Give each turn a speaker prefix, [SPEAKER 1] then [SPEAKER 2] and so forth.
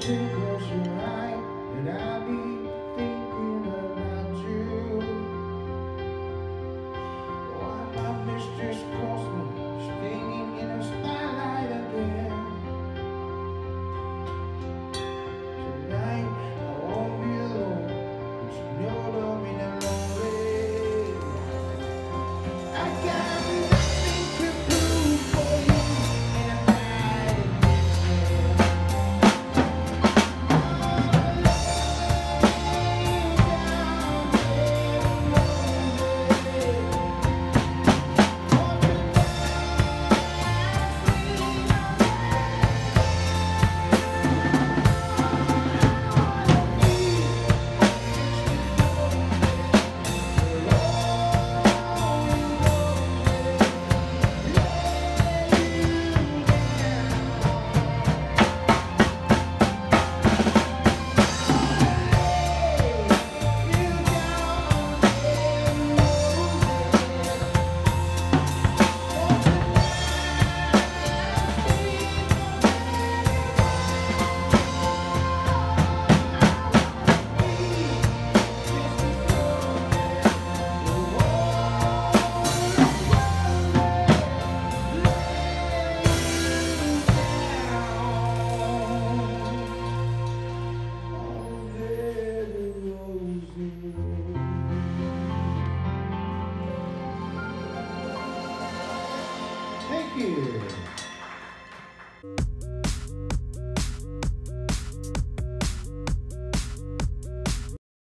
[SPEAKER 1] to